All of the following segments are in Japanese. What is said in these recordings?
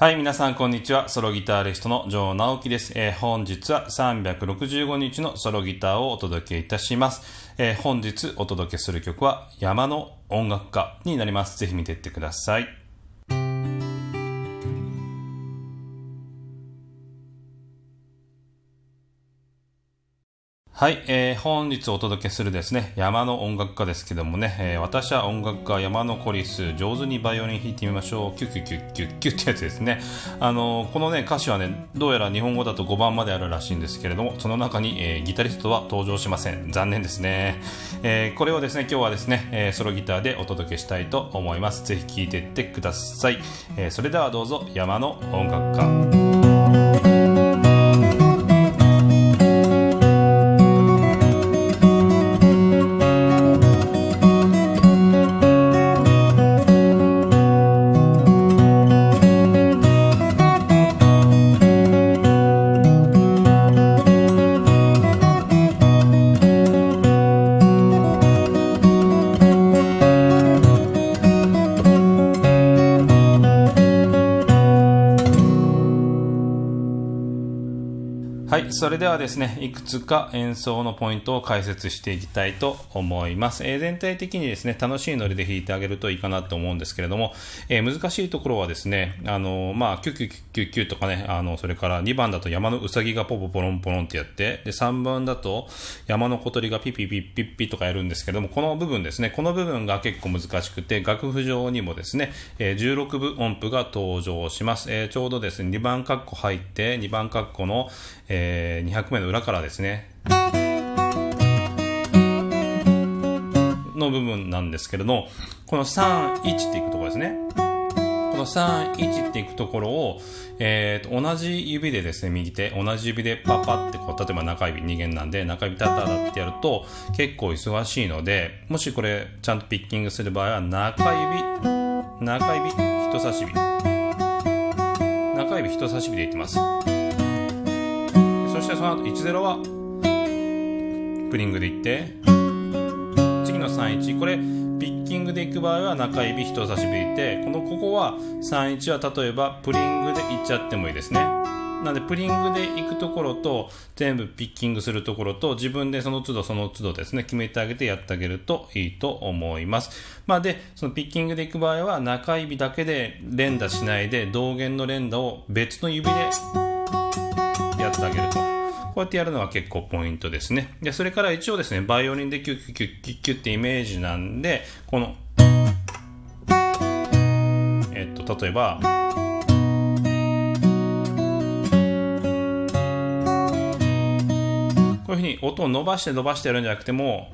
はい、皆さんこんにちは。ソロギターレストのジョー直樹です。えー本日は365日のソロギターをお届けいたします。えー本日お届けする曲は山の音楽家になります。ぜひ見ていってください。はい、えー本日お届けするですね、山の音楽家ですけどもね、えー私は音楽家山のコリス、上手にバイオリン弾いてみましょう、キュッキュッキュッキュッキュッってやつですね。あのーこのね、歌詞はね、どうやら日本語だと5番まであるらしいんですけれども、その中に、えーギタリストは登場しません。残念ですね。えーこれをですね、今日はですね、えーソロギターでお届けしたいと思います。ぜひ聴いていってください。えーそれではどうぞ、山の音楽家。はい、それではですね、いくつか演奏のポイントを解説していきたいと思います。えー全体的にですね、楽しいノリで弾いてあげるといいかなと思うんですけれども、えー難しいところはですね、あのまあ、キュッキュキュキュとかね、あの、それから2番だと山のうさぎがポポポロンポロンってやって、で、3番だと山の小鳥がピピピッピッピとかやるんですけども、この部分ですね、この部分が結構難しくて、楽譜上にもですね、え16分音符が登場します。えちょうどですね、2番カッコ入って、2番カッコの、えー200目の裏からですね、の部分なんですけれども、この3、1っていくところですね。この3、1っていくところを、えー、同じ指でですね、右手、同じ指でパパってこう、例えば中指2弦なんで、中指タタタってやると結構忙しいので、もしこれちゃんとピッキングする場合は、中指、中指、人差し指。中指、人差し指でいってます。そしてその後10はプリングでいって次の31これピッキングでいく場合は中指人差し指でいてこのここは31は例えばプリングでいっちゃってもいいですねなんでプリングでいくところと全部ピッキングするところと自分でその都度その都度ですね決めてあげてやってあげるといいと思いますまあでそのピッキングでいく場合は中指だけで連打しないで同弦の連打を別の指で。こうやってやるのは結構ポイントですね。で、それから一応ですね、バイオリンでキュッキュッキュッキュッキュッってイメージなんで、この、えっと、例えば、こういうふうに音を伸ばして伸ばしてやるんじゃなくても、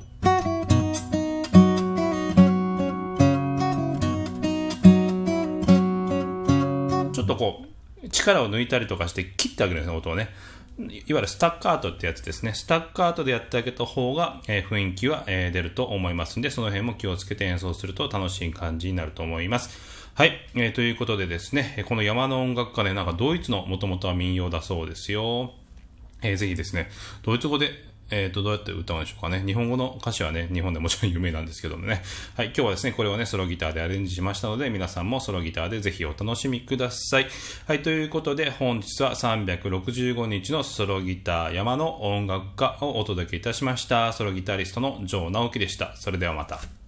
ちょっとこう、力を抜いたりとかして切ってあげるんですね、音をね。いわゆるスタッカートってやつですね。スタッカートでやってあげた方が、えー雰囲気は、えー出ると思いますんで、その辺も気をつけて演奏すると楽しい感じになると思います。はい。えーということでですね、この山の音楽家ね、なんかドイツのもともとは民謡だそうですよ。えーぜひですね、ドイツ語で、えー、とどうやって歌うんでしょうかね。日本語の歌詞はね、日本でもちろん有名なんですけどもね。はい、今日はですね、これをね、ソロギターでアレンジしましたので、皆さんもソロギターでぜひお楽しみください。はい、ということで、本日は365日のソロギター山の音楽家をお届けいたしました。ソロギタリストのジョー直樹でした。それではまた。